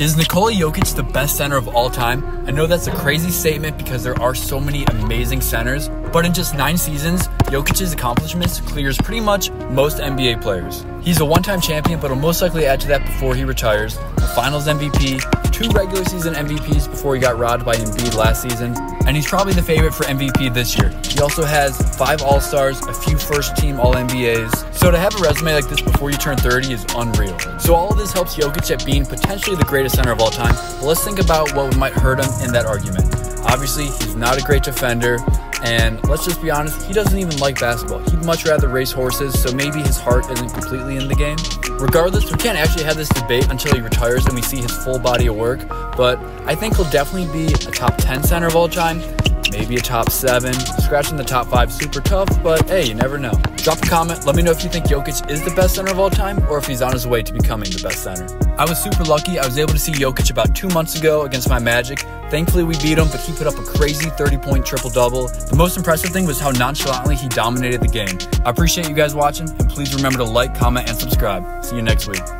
Is Nikola Jokic the best center of all time? I know that's a crazy statement because there are so many amazing centers, but in just nine seasons, Jokic's accomplishments clears pretty much most NBA players. He's a one time champion, but will most likely add to that before he retires. A finals MVP, two regular season MVPs before he got robbed by Embiid last season, and he's probably the favorite for MVP this year. He also has five All Stars, a few first team All NBAs. So to have a resume like this before you turn 30 is unreal. So all of this helps Jokic at being potentially the greatest center of all time. But let's think about what might hurt him in that argument. Obviously, he's not a great defender. And let's just be honest, he doesn't even like basketball. He'd much rather race horses, so maybe his heart isn't completely in the game. Regardless, we can't actually have this debate until he retires and we see his full body of work, but I think he'll definitely be a top 10 center of all time, maybe a top 7. Scratching the top 5 super tough, but hey, you never know. Drop a comment, let me know if you think Jokic is the best center of all time or if he's on his way to becoming the best center. I was super lucky. I was able to see Jokic about two months ago against my Magic. Thankfully, we beat him, but he put up a crazy 30 point triple double. The most impressive thing was how nonchalantly he dominated the game. I appreciate you guys watching, and please remember to like, comment, and subscribe. See you next week.